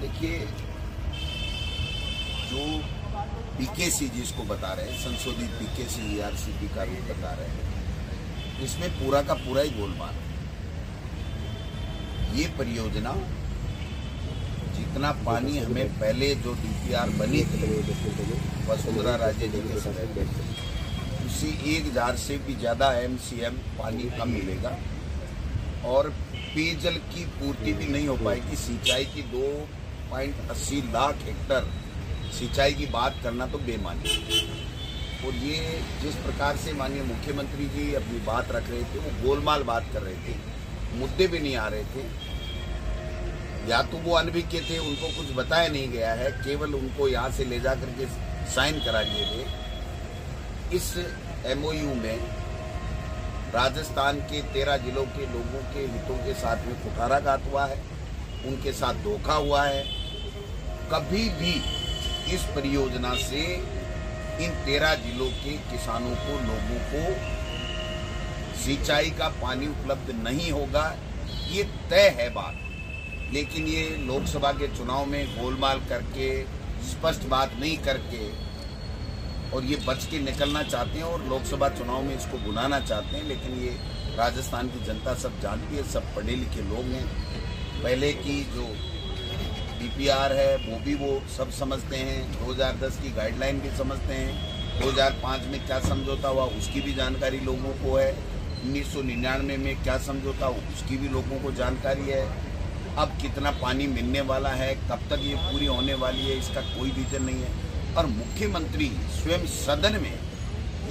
देखिए, जो पीकेसी जिसको बता रहे हैं, संशोधित पीकेसी आरसीपी का रूप बता रहे हैं, इसमें पूरा का पूरा ही गोलमाल है। ये परियोजना, जितना पानी हमें पहले जो डीपीआर बनी थी, वसुंधरा राजे जी के समय उसी एक हज़ार से भी ज़्यादा एमसीएम पानी कम मिलेगा और पेयजल की पूर्ति भी नहीं हो पाएगी। सिंचाई की दो पॉइंट अस्सी लाख हेक्टर सिंचाई की बात करना तो बेमानी। और ये जिस प्रकार से माननीय मुख्यमंत्री जी अपनी बात रख रहे थे, वो गोलमाल बात कर रहे थे, मुद्दे भी नहीं आ रहे थे या तो वो अनभिज्ञ थे, उनको कुछ बताया नहीं गया है, केवल उनको यहाँ से ले जा करके साइन करा दिए थे इस एमओयू में राजस्थान के तेरह जिलों के लोगों के हितों के साथ में कुठाराघात हुआ है, उनके साथ धोखा हुआ है कभी भी इस परियोजना से इन तेरह जिलों के किसानों को, लोगों को सिंचाई का पानी उपलब्ध नहीं होगा, ये तय है बात। लेकिन ये लोकसभा के चुनाव में गोलमाल करके, स्पष्ट बात नहीं करके और ये बच के निकलना चाहते हैं और लोकसभा चुनाव में इसको बुलाना चाहते हैं, लेकिन ये राजस्थान की जनता सब जानती है, सब पढ़े लिखे लोग हैं। पहले की जो डीपीआर है, वो भी वो सब समझते हैं। 2010 की गाइडलाइन भी समझते हैं। 2005 में क्या समझौता हुआ, उसकी भी जानकारी लोगों को है। उन्नीस सौ निन्यानवे में क्या समझौता हुआ, उसकी भी लोगों को जानकारी है। अब कितना पानी मिलने वाला है, कब तक ये पूरी होने वाली है, इसका कोई रीजन नहीं है। और मुख्यमंत्री स्वयं सदन में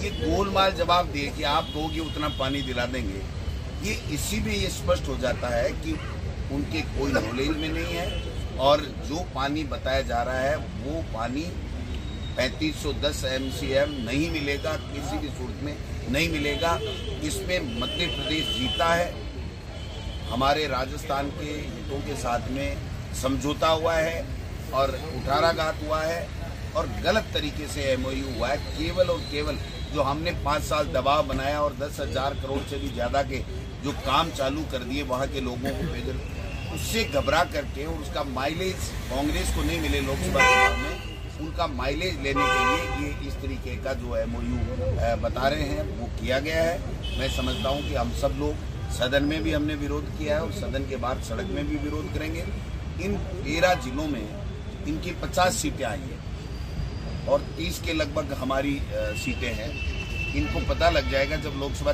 ये गोलमाल जवाब दिए कि आप दोगे, उतना पानी दिला देंगे। ये इसी में ये स्पष्ट हो जाता है कि उनके कोई नॉलेज में नहीं है। और जो पानी बताया जा रहा है, वो पानी 3510 एमसीएम नहीं मिलेगा, किसी भी सूरत में नहीं मिलेगा। इसमें मध्य प्रदेश जीता है। हमारे राजस्थान के हितों के साथ में समझौता हुआ है और उठाराघात हुआ है और गलत तरीके से एमओयू हुआ है। केवल और केवल जो हमने पाँच साल दबाव बनाया और दस हज़ार करोड़ से भी ज़्यादा के जो काम चालू कर दिए, वहाँ के लोगों को पेयजल उससे घबरा करके और उसका माइलेज कांग्रेस को नहीं मिले लोकसभा चुनाव में, उनका माइलेज लेने के लिए ये इस तरीके का जो एमओयू बता रहे हैं, वो किया गया है। मैं समझता हूँ कि हम सब लोग सदन में भी हमने विरोध किया है और सदन के बाद सड़क में भी विरोध करेंगे। इन तेरह जिलों में इनकी पचास सीटें आई हैं और तीस के लगभग हमारी सीटें हैं। इनको पता लग जाएगा जब लोकसभा